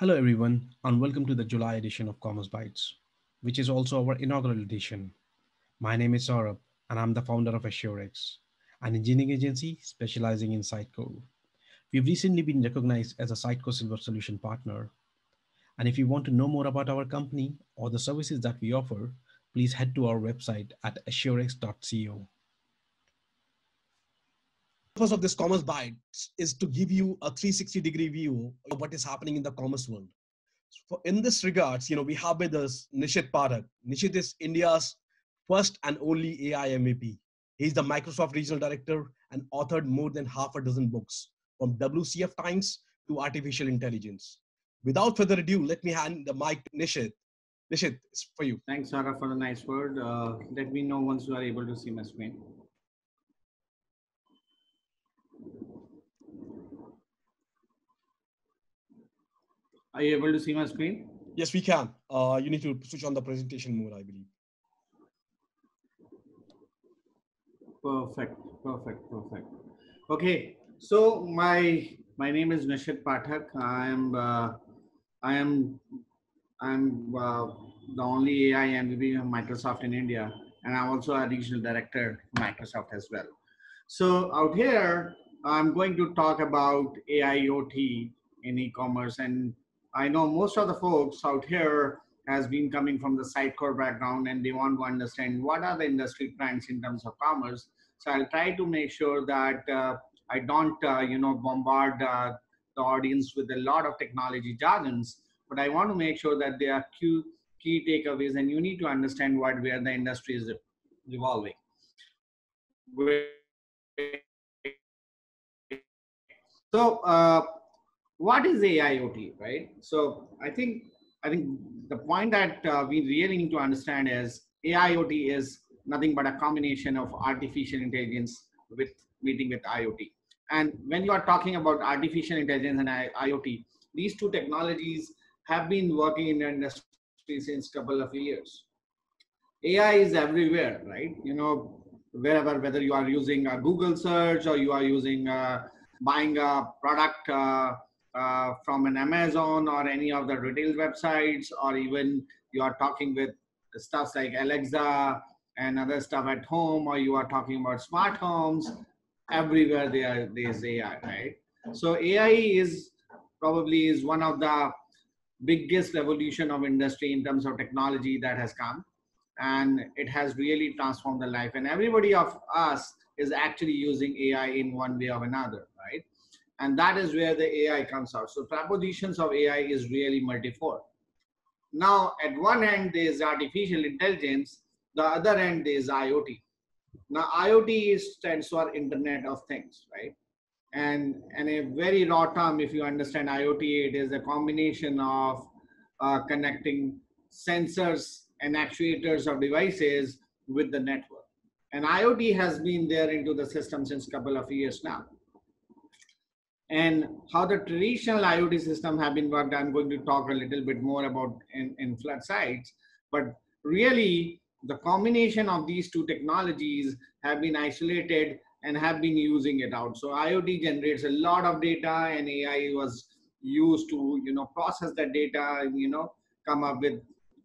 Hello, everyone, and welcome to the July edition of Commerce Bytes, which is also our inaugural edition. My name is Saurabh, and I'm the founder of Assurex, an engineering agency specializing in Sitecore. We've recently been recognized as a Sitecore Silver Solution Partner. And if you want to know more about our company or the services that we offer, please head to our website at assurex.co purpose of this commerce bytes is to give you a 360 degree view of what is happening in the commerce world. So in this regards, you know, we have with us Nishith Pathak. Nishith is India's first and only AI MVP. He's the Microsoft Regional Director and authored more than half a dozen books from WCF Times to artificial intelligence. Without further ado, let me hand the mic to Nishith. Nishith, it's for you. Thanks, Saurabh, for the nice word. Uh, let me know once you are able to see my screen. Are you able to see my screen? Yes, we can. Uh, you need to switch on the presentation mode, I believe. Perfect, perfect, perfect. Okay, so my my name is Nishith Pathak. I am uh, I am I'm uh, the only AI MVP of Microsoft in India, and I'm also a regional director Microsoft as well. So out here, I'm going to talk about AIoT in e-commerce and I know most of the folks out here has been coming from the Sitecore background and they want to understand what are the industry trends in terms of commerce. So I'll try to make sure that uh, I don't, uh, you know, bombard uh, the audience with a lot of technology jargons, but I want to make sure that there are key, key takeaways and you need to understand what where the industry is evolving. So uh, what is AIoT, right? So I think I think the point that uh, we really need to understand is AIoT is nothing but a combination of artificial intelligence with meeting with IoT. And when you are talking about artificial intelligence and IoT, these two technologies have been working in the industry since couple of years. AI is everywhere, right? You know, wherever, whether you are using a Google search or you are using, uh, buying a product uh, uh, from an Amazon or any of the retail websites, or even you are talking with stuff like Alexa and other stuff at home, or you are talking about smart homes, everywhere there, there's AI, right? So AI is probably is one of the biggest revolution of industry in terms of technology that has come and it has really transformed the life and everybody of us is actually using ai in one way or another and that is where the AI comes out. So propositions of AI is really multifold. Now, at one end, there's artificial intelligence. The other end is IoT. Now, IoT stands for Internet of Things, right? And, and a very raw term, if you understand IoT, it is a combination of uh, connecting sensors and actuators of devices with the network. And IoT has been there into the system since a couple of years now and how the traditional IoT system have been worked. I'm going to talk a little bit more about in, in flood sites, but really the combination of these two technologies have been isolated and have been using it out. So IoT generates a lot of data and AI was used to, you know, process that data and, you know, come up with,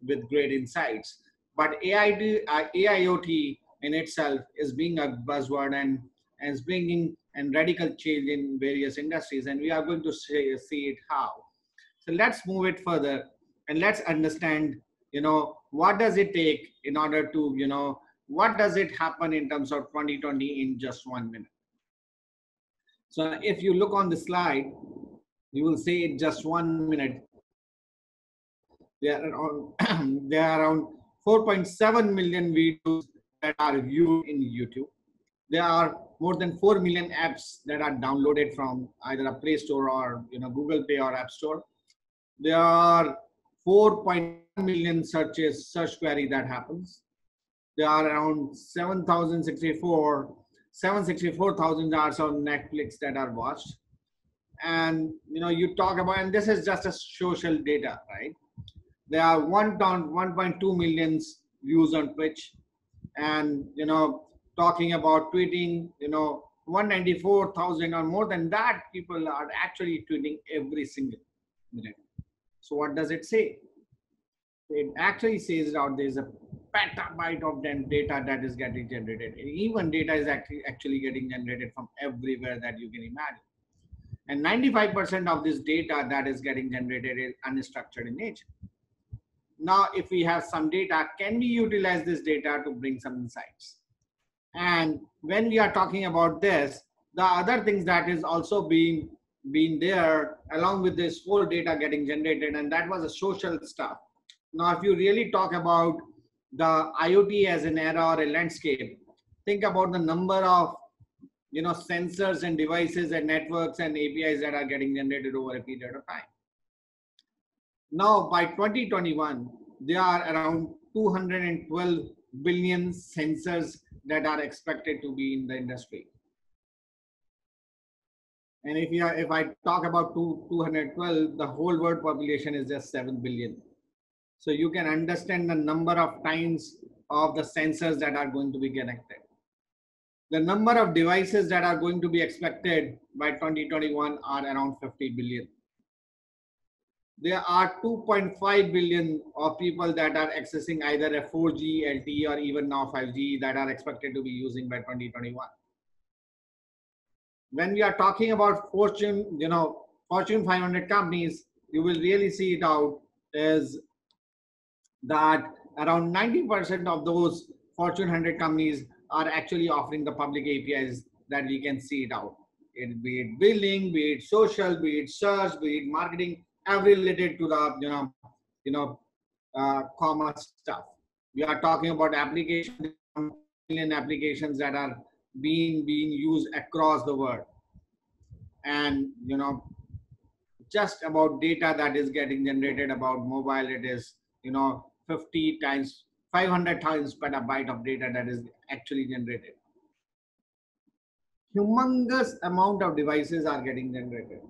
with great insights. But AI, AIoT in itself is being a buzzword and is bringing and radical change in various industries. And we are going to see, see it how. So let's move it further and let's understand, you know, what does it take in order to, you know, what does it happen in terms of 2020 in just one minute? So if you look on the slide, you will see in just one minute, there are around, there are around 4.7 million videos that are viewed in YouTube. There are more than 4 million apps that are downloaded from either a Play Store or you know Google Play or App Store. There are 4.1 million searches, search query that happens. There are around 7,064, 764,000 hours on Netflix that are watched. And you know, you talk about, and this is just a social data, right? There are 1.2 million views on Twitch, and you know, talking about tweeting, you know, 194,000 or more than that people are actually tweeting every single minute. So what does it say? It actually says out there's a petabyte of data that is getting generated. Even data is actually actually getting generated from everywhere that you can imagine. And 95% of this data that is getting generated is unstructured in nature. Now, if we have some data, can we utilize this data to bring some insights? And when we are talking about this, the other things that is also being being there along with this whole data getting generated, and that was a social stuff. Now, if you really talk about the IoT as an era or a landscape, think about the number of you know sensors and devices and networks and APIs that are getting generated over a period of time. Now, by 2021, there are around 212 billion sensors that are expected to be in the industry. And if you are, if I talk about two, 212, the whole world population is just 7 billion. So you can understand the number of times of the sensors that are going to be connected. The number of devices that are going to be expected by 2021 are around 50 billion. There are 2.5 billion of people that are accessing either a 4G, LTE, or even now 5G that are expected to be using by 2021 when we are talking about Fortune, you know, Fortune 500 companies, you will really see it out is that around 90% of those Fortune 100 companies are actually offering the public APIs that we can see it out. It, be it billing, be it social, be it search, be it marketing, every related to the you know you know uh, commerce stuff. We are talking about applications, million applications that are being being used across the world. And you know just about data that is getting generated about mobile it is you know 50 times 500 times petabyte of data that is actually generated. Humongous amount of devices are getting generated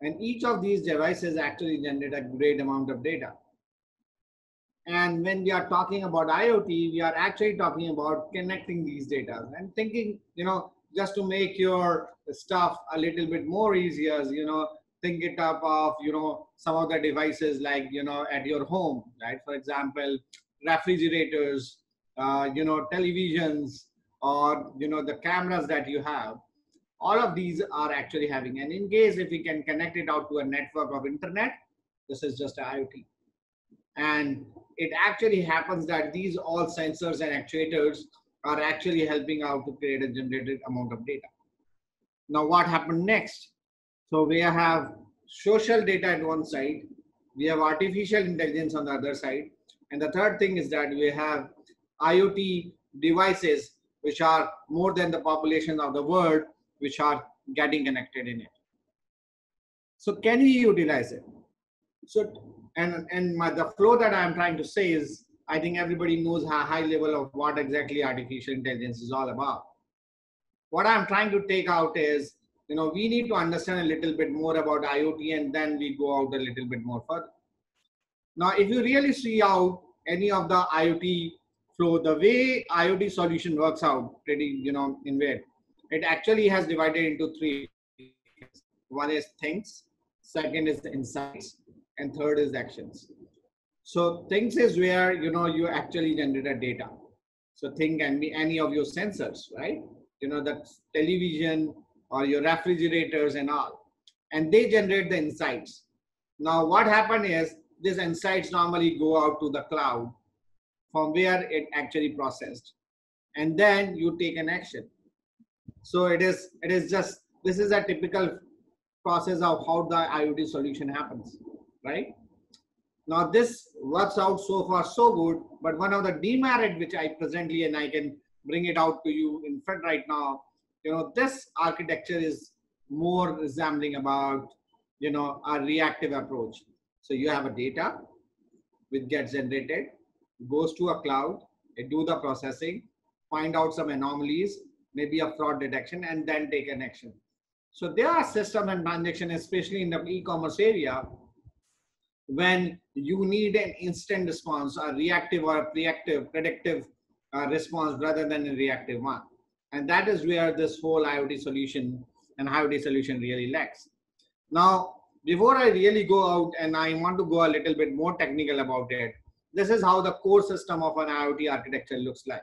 and each of these devices actually generate a great amount of data and when we are talking about IoT, we are actually talking about connecting these data and thinking, you know, just to make your stuff a little bit more easier, you know, think it up of, you know, some of the devices like, you know, at your home, right? For example, refrigerators, uh, you know, televisions, or, you know, the cameras that you have. All of these are actually having, and in case if we can connect it out to a network of internet, this is just IoT. And it actually happens that these all sensors and actuators are actually helping out to create a generated amount of data. Now what happened next? So we have social data at one side, we have artificial intelligence on the other side, and the third thing is that we have IoT devices which are more than the population of the world, which are getting connected in it. So can we utilize it? So and and my, the flow that I'm trying to say is I think everybody knows a high level of what exactly artificial intelligence is all about. What I'm trying to take out is, you know, we need to understand a little bit more about IoT and then we go out a little bit more further. Now, if you really see out any of the IoT flow, the way IoT solution works out pretty, you know, in where it actually has divided into three. One is things, second is the insights, and third is actions. So things is where you know you actually generate data. So thing can be any of your sensors, right? You know that television or your refrigerators and all, and they generate the insights. Now what happened is these insights normally go out to the cloud, from where it actually processed, and then you take an action. So it is it is just this is a typical process of how the IoT solution happens, right? Now this works out so far so good, but one of the demerit which I presently and I can bring it out to you in front right now, you know, this architecture is more resembling about, you know, a reactive approach. So you have a data which gets generated, goes to a cloud, it do the processing, find out some anomalies, maybe a fraud detection, and then take an action. So there are system and transaction, especially in the e-commerce area, when you need an instant response, a reactive or a reactive, predictive uh, response rather than a reactive one. And that is where this whole IoT solution and IoT solution really lacks. Now, before I really go out and I want to go a little bit more technical about it, this is how the core system of an IoT architecture looks like.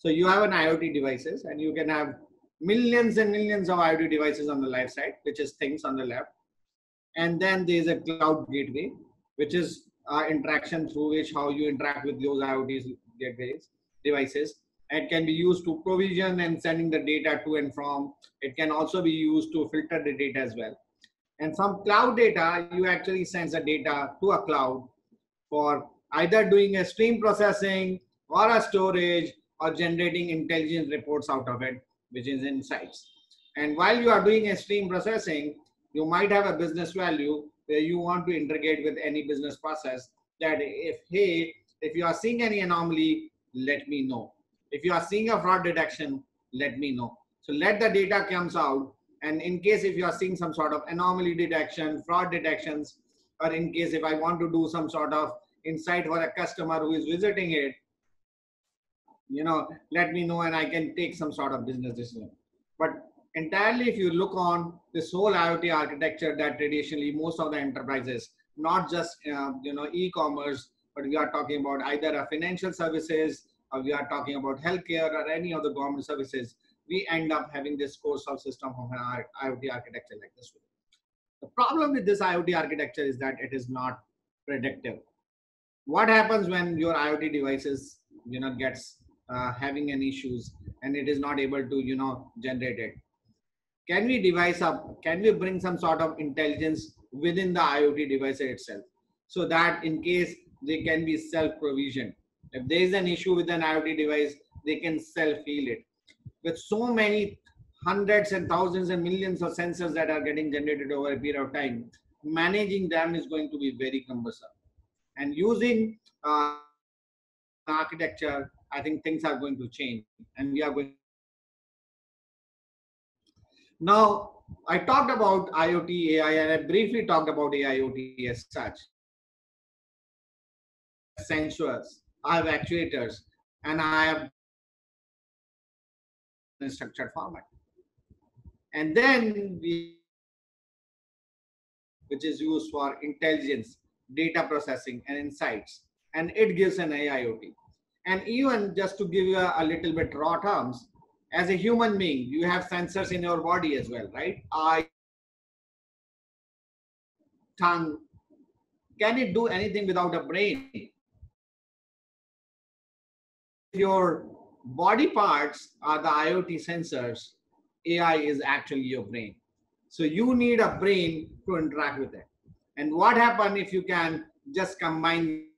So you have an IoT devices and you can have millions and millions of IoT devices on the left side, which is things on the left. And then there's a cloud gateway, which is uh, interaction through which how you interact with those IoT gateways devices. It can be used to provision and sending the data to and from. It can also be used to filter the data as well. And from cloud data, you actually send the data to a cloud for either doing a stream processing or a storage or generating intelligence reports out of it, which is insights. And while you are doing a stream processing, you might have a business value where you want to integrate with any business process that if, hey, if you are seeing any anomaly, let me know. If you are seeing a fraud detection, let me know. So let the data comes out. And in case if you are seeing some sort of anomaly detection, fraud detections, or in case if I want to do some sort of insight for a customer who is visiting it, you know, let me know and I can take some sort of business decision. But entirely, if you look on this whole IoT architecture that traditionally most of the enterprises, not just uh, you know e-commerce, but we are talking about either a financial services or we are talking about healthcare or any of the government services, we end up having this core system of an IoT architecture like this. The problem with this IoT architecture is that it is not predictive. What happens when your IoT devices, you know, gets uh, having an issues and it is not able to, you know, generate it? Can we devise up? Can we bring some sort of intelligence within the IoT device itself, so that in case they can be self-provisioned. If there is an issue with an IoT device, they can self-heal it. With so many hundreds and thousands and millions of sensors that are getting generated over a period of time, managing them is going to be very cumbersome. And using uh, architecture, I think things are going to change and we are going. Now, I talked about IoT, AI, and I briefly talked about AIoT as such sensors, I have actuators, and I have in structured format. And then we, which is used for intelligence, data processing, and insights. And it gives an AIoT. And even just to give you a, a little bit raw terms, as a human being, you have sensors in your body as well, right? Eye, tongue. Can it do anything without a brain? your body parts are the IoT sensors, AI is actually your brain. So you need a brain to interact with it. And what happens if you can just combine?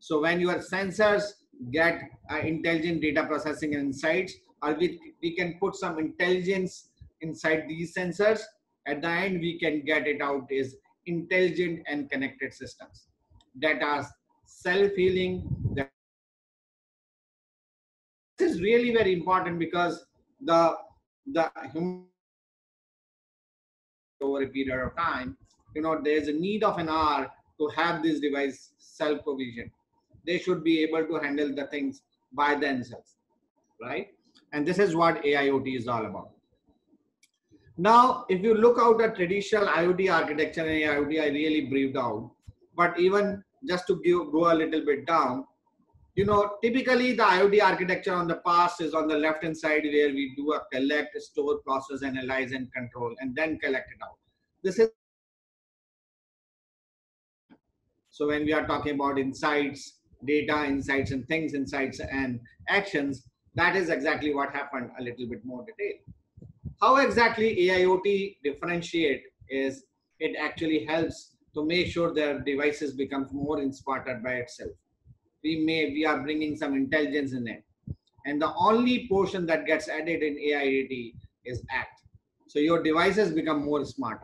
So when your sensors get uh, intelligent data processing insights, or we, we can put some intelligence inside these sensors, at the end we can get it out is intelligent and connected systems that are self-healing. This is really very important because the the over a period of time, you know, there's a need of an hour to have this device self-provision. They should be able to handle the things by themselves, right? And this is what AIoT is all about. Now, if you look out at traditional IoT architecture and AIoT, I really briefed out. But even just to give, go a little bit down, you know, typically the IoT architecture on the past is on the left hand side where we do a collect, store, process, analyze, and control, and then collect it out. This is so when we are talking about insights, data, insights, and things, insights, and actions, that is exactly what happened a little bit more detail. How exactly AIoT differentiate is it actually helps to make sure their devices become more inspired by itself. We may, we are bringing some intelligence in it. And the only portion that gets added in AIoT is act. So your devices become more smart.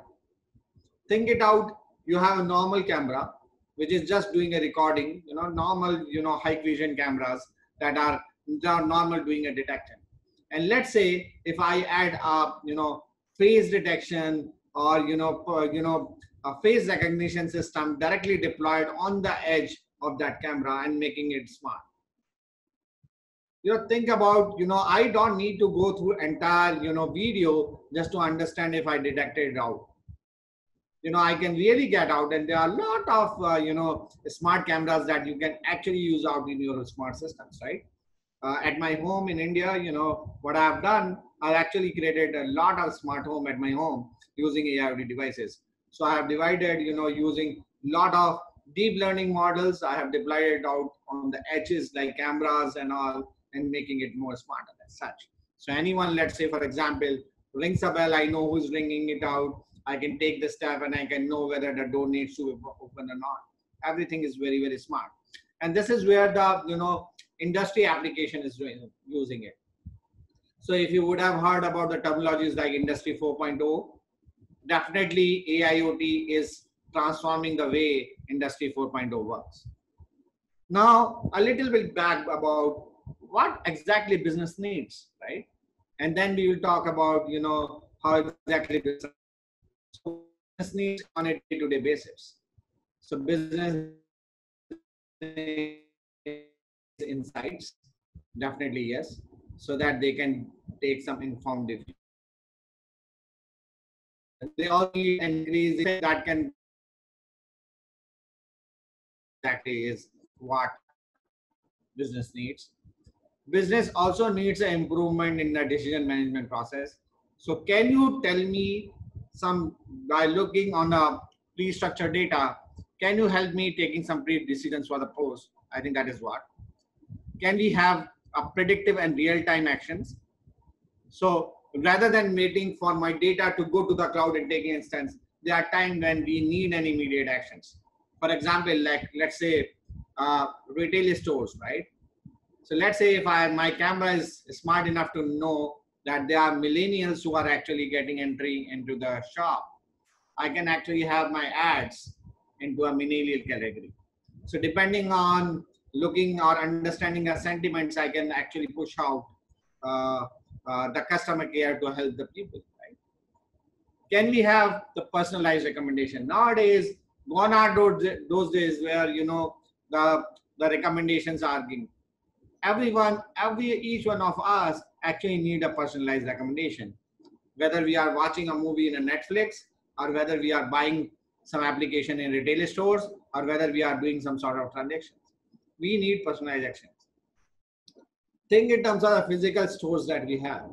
Think it out. You have a normal camera, which is just doing a recording, you know, normal, you know, Hikvision cameras that are, are normal doing a detection. And let's say if I add up, you know, face detection or, you know, you know, a face recognition system directly deployed on the edge of that camera and making it smart. you know think about you know i don't need to go through entire you know video just to understand if i detected it out you know i can really get out and there are a lot of uh, you know smart cameras that you can actually use out in your smart systems right uh, at my home in india you know what i have done i actually created a lot of smart home at my home using aiot devices so i have divided you know using a lot of deep learning models i have deployed it out on the edges like cameras and all and making it more smarter as such. So anyone, let's say, for example, rings a bell, I know who's ringing it out. I can take the step and I can know whether the door needs to be open or not. Everything is very, very smart. And this is where the, you know, industry application is using it. So if you would have heard about the terminologies like industry 4.0, definitely AIoT is transforming the way industry 4.0 works. Now, a little bit back about what exactly business needs, right? And then we will talk about, you know, how exactly business needs on a day-to-day basis. So business insights, definitely yes, so that they can take some informed decisions. They all need increase that can exactly is what business needs business also needs an improvement in the decision management process. So can you tell me some, by looking on a pre-structured data, can you help me taking some pre-decisions for the post? I think that is what. Can we have a predictive and real-time actions? So rather than waiting for my data to go to the cloud and take an instance, there are times when we need an immediate actions. For example, like let's say uh, retail stores, right? So let's say if I, my camera is smart enough to know that there are millennials who are actually getting entry into the shop, I can actually have my ads into a millennial category. So depending on looking or understanding the sentiments, I can actually push out uh, uh, the customer care to help the people. Right? Can we have the personalized recommendation? Nowadays, gone are those, those days where you know the the recommendations are given. everyone, every each one of us actually need a personalized recommendation. Whether we are watching a movie in a Netflix or whether we are buying some application in retail stores or whether we are doing some sort of transactions. We need personalized actions. Think in terms of the physical stores that we have.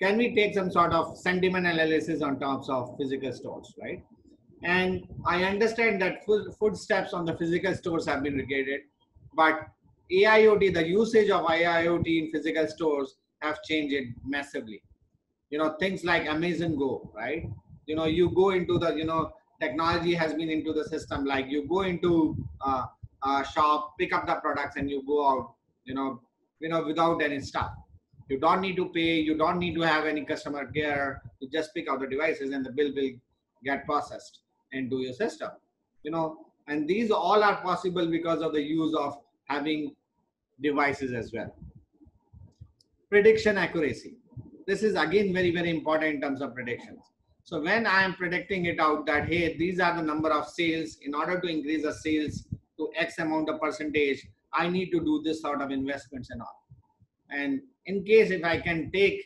Can we take some sort of sentiment analysis on terms of physical stores, right? And I understand that footsteps on the physical stores have been regulated, but AIoT, the usage of IIoT in physical stores have changed it massively. You know, things like Amazon Go, right? You know, you go into the, you know, technology has been into the system. Like you go into uh, a shop, pick up the products and you go out, you know, you know, without any stuff. You don't need to pay. You don't need to have any customer care. You just pick out the devices and the bill will get processed into your system. You know, and these all are possible because of the use of having devices as well. Prediction accuracy. This is again very, very important in terms of predictions. So when I am predicting it out that, hey, these are the number of sales, in order to increase the sales to X amount of percentage, I need to do this sort of investments and all. And in case if I can take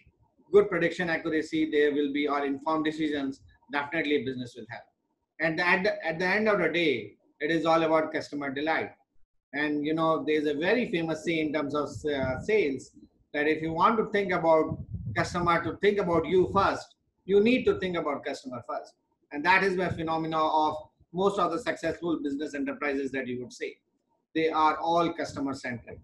good prediction accuracy, there will be or informed decisions, definitely business will have. And at the, at the end of the day, it is all about customer delight. And you know, there's a very famous saying in terms of uh, sales that if you want to think about customer to think about you first, you need to think about customer first. And that is the phenomena of most of the successful business enterprises that you would say. They are all customer centric.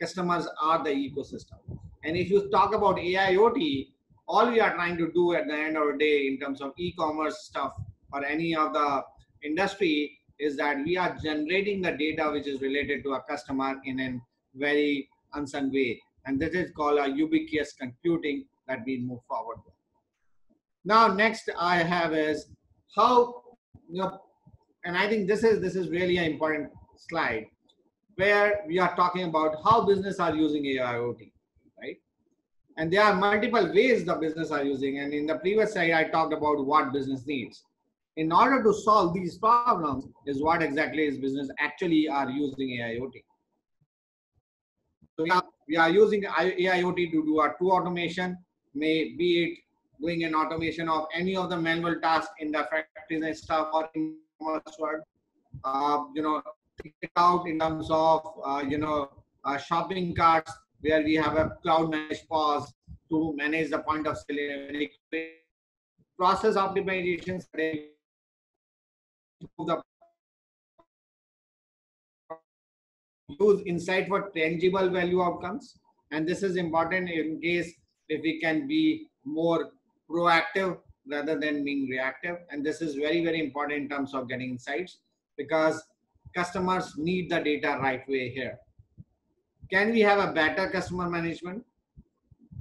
Customers are the ecosystem. And if you talk about AIoT, all we are trying to do at the end of the day in terms of e-commerce stuff or any of the industry is that we are generating the data which is related to a customer in a very unsung way. And this is called a ubiquitous computing that we move forward with. Now, next I have is how, you know, and I think this is this is really an important slide where we are talking about how business are using AIoT, right? And there are multiple ways the business are using. And in the previous slide, I talked about what business needs in order to solve these problems is what exactly is business actually are using AIoT. So we are, we are using AIoT to do our two automation, may be it doing an automation of any of the manual tasks in the factories and stuff or in commerce world. Uh, you know, out in terms of uh, you know uh, shopping carts where we have a cloud managed POS to manage the point of sale. Process optimizations the use insight for tangible value outcomes. And this is important in case if we can be more proactive rather than being reactive. And this is very, very important in terms of getting insights because customers need the data right way here. Can we have a better customer management?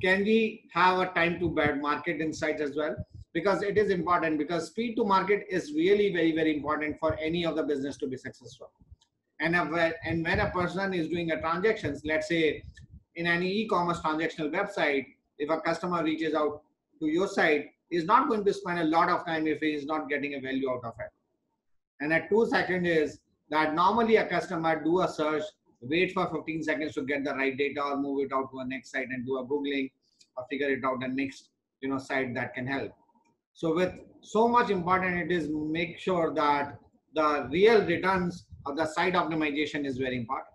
Can we have a time to bad market insights as well? Because it is important because speed to market is really very, very important for any of the business to be successful. And, a, and when a person is doing a transactions, let's say in any e-commerce transactional website, if a customer reaches out to your site, he's not going to spend a lot of time if he is not getting a value out of it. And at two second is that normally a customer do a search, wait for 15 seconds to get the right data or move it out to a next site and do a Googling or figure it out the next you know site that can help. So with so much important it is make sure that the real returns of the site optimization is very important.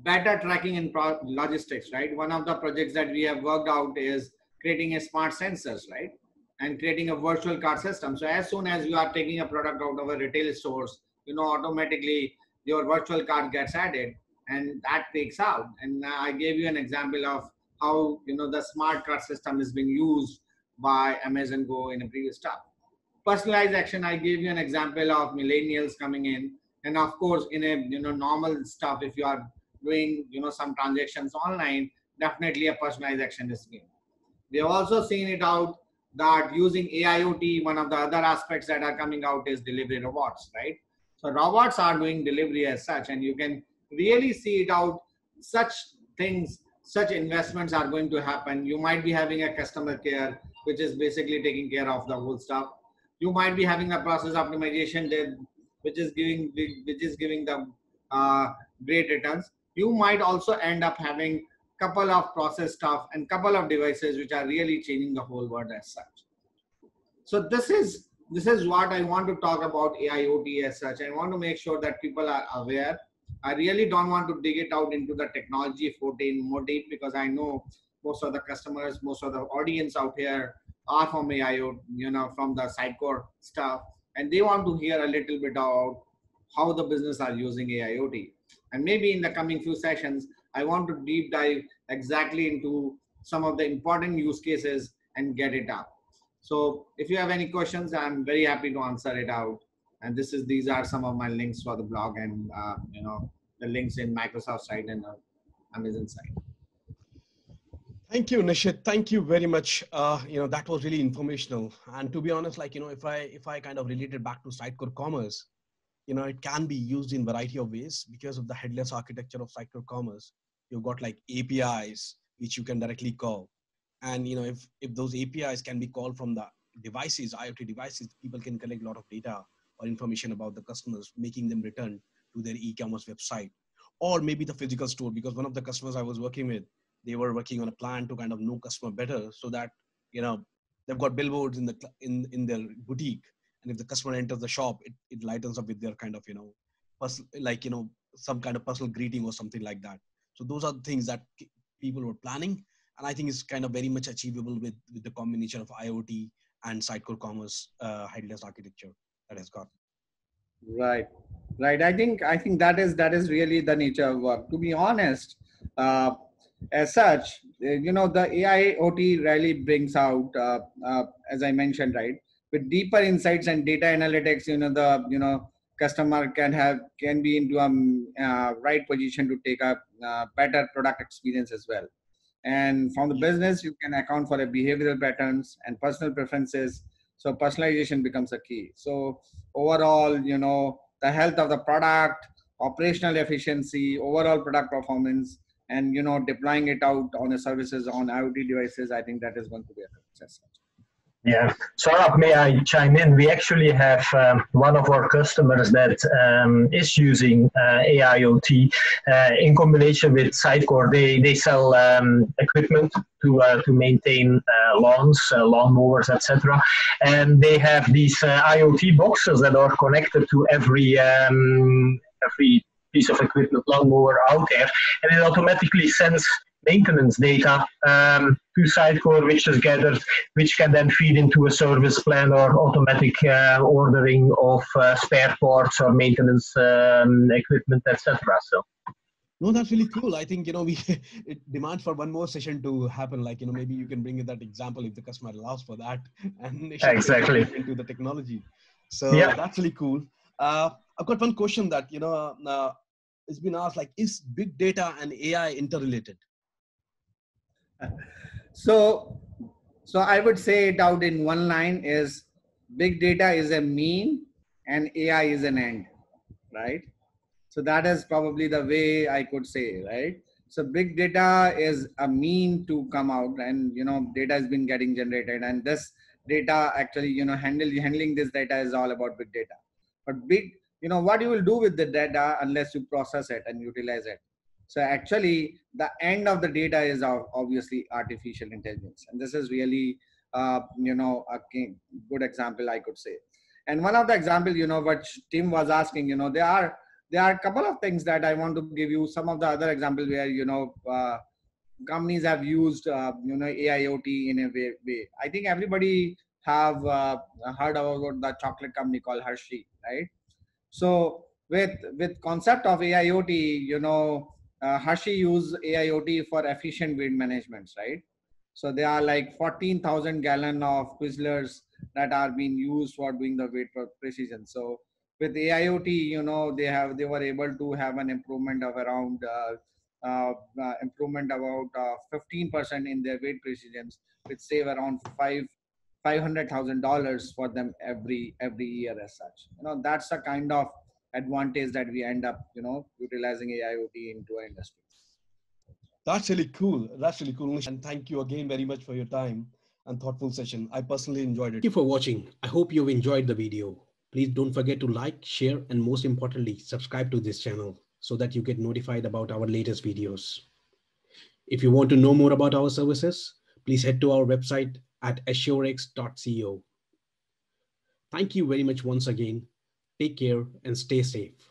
Better tracking in logistics, right? One of the projects that we have worked out is creating a smart sensors, right? And creating a virtual cart system. So as soon as you are taking a product out of a retail stores, you know, automatically your virtual cart gets added and that takes out. And I gave you an example of how, you know, the smart cart system is being used by Amazon Go in a previous talk personalized action i gave you an example of millennials coming in. And of course in a you know normal stuff if you are doing you know some transactions online definitely a personalized action is given. We have also seen it out that using aiot one of the other aspects that are coming out is delivery robots right? So robots are doing delivery as such and you can really see it out such things such investments are going to happen. You might be having a customer care which is basically taking care of the whole stuff you might be having a process optimization that which is giving which is giving them uh, great returns. You might also end up having couple of process stuff and couple of devices which are really changing the whole world as such. So this is this is what i want to talk about aiot as such. I want to make sure that people are aware. I really don't want to dig it out into the technology 14 more deep because i know most of the customers most of the audience out here are from AIO, you know, from the Sitecore stuff, and they want to hear a little bit about how the business are using AIoT. And maybe in the coming few sessions, I want to deep dive exactly into some of the important use cases and get it out. So if you have any questions, I'm very happy to answer it out. And this is these are some of my links for the blog and uh, you know the links in Microsoft site and uh, Amazon site. Thank you, Nishith. Thank you very much. Uh, you know that was really informational. And to be honest, like you know, if I if I kind of related back to Sitecore Commerce, you know, it can be used in variety of ways because of the headless architecture of Sitecore Commerce. You've got like APIs which you can directly call, and you know if if those APIs can be called from the devices, IoT devices, people can collect a lot of data or information about the customers, making them return to their e-commerce website, or maybe the physical store. Because one of the customers I was working with they were working on a plan to kind of know customer better so that you know they've got billboards in the in in their boutique. And if the customer enters the shop it, it lightens up with their kind of you know personal like you know some kind of personal greeting or something like that. So those are the things that people were planning. And i think it's kind of very much achievable with with the combination of iot and sitecore commerce uh, headless architecture that has got. Right. Right. I think i think that is that is really the nature of work. To be honest uh, as such, uh, you know, the AIoT really brings out, uh, uh, as I mentioned, right, with deeper insights and data analytics, you know, the, you know, customer can have, can be into a uh, right position to take a uh, better product experience as well. And from the business, you can account for the behavioral patterns and personal preferences. So personalization becomes a key. So overall, you know, the health of the product, operational efficiency, overall product performance, and you know deploying it out on the services on IoT devices, I think that is going to be a success. Yeah, Saurabh, may I chime in? We actually have um, one of our customers that um, is using uh, AIoT uh, in combination with Sitecore. They they sell um, equipment to uh, to maintain uh, lawns, uh, lawnmowers, etc. And they have these uh, IoT boxes that are connected to every um, every piece of equipment, lawnmower out there, and it automatically sends maintenance data um, to Sitecore, which is gathered, which can then feed into a service plan or automatic uh, ordering of uh, spare parts or maintenance um, equipment, etc. So. No, that's really cool. I think you know we demand for one more session to happen. Like you know maybe you can bring in that example if the customer allows for that, and exactly into the technology. So yeah. that's really cool. Uh, I've got one question that you know uh, it's been asked like is big data and AI interrelated? so so i would say it out in one line is big data is a mean and ai is an end right? So that is probably the way i could say right? So big data is a mean to come out and you know data has been getting generated and this data actually you know handle, handling this data is all about big data but big you know what you will do with the data unless you process it and utilize it so actually, the end of the data is obviously artificial intelligence, and this is really, uh, you know, a good example I could say. And one of the example, you know, what Tim was asking, you know, there are there are a couple of things that I want to give you. Some of the other examples where you know uh, companies have used uh, you know AIoT in a way. way. I think everybody have uh, heard about the chocolate company called Hershey, right? So with with concept of AIoT, you know uh, Hershey use AIoT for efficient weight management, right? So there are like 14,000 gallon of Twizzlers that are being used for doing the weight precision. So with AIoT, you know, they have they were able to have an improvement of around uh, uh, uh improvement about 15% uh, in their weight precisions, which save around five five hundred thousand dollars for them every every year as such. You know, that's the kind of advantage that we end up, you know, utilizing AIoT into our industry. That's really cool. That's really cool. And thank you again very much for your time and thoughtful session. I personally enjoyed it. Thank you for watching. I hope you've enjoyed the video. Please don't forget to like, share, and most importantly, subscribe to this channel so that you get notified about our latest videos. If you want to know more about our services, please head to our website at assurex.co. Thank you very much once again Take care and stay safe.